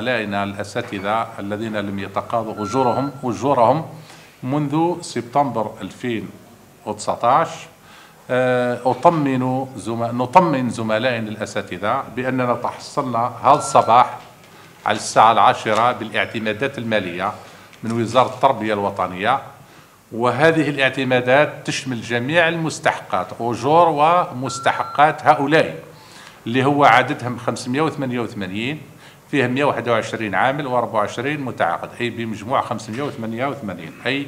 زملائنا الأساتذة الذين لم يتقاضوا أجورهم أجورهم منذ سبتمبر 2019 آه، أطمن زم... نطمن زملائنا الأساتذة بأننا تحصلنا هذا الصباح على الساعة العاشرة بالاعتمادات المالية من وزارة التربية الوطنية. وهذه الاعتمادات تشمل جميع المستحقات أجور ومستحقات هؤلاء اللي هو عددهم 588 فيهم 121 عامل و24 متعاقد. أي بمجموع 588 أي